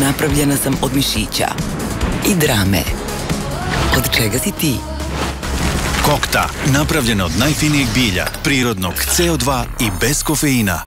Napravljena sam od mišića i drame. Od čega si ti? Kokta, napravljena od najfinijeg bilja, prirodnog CO2 i bez kofeina.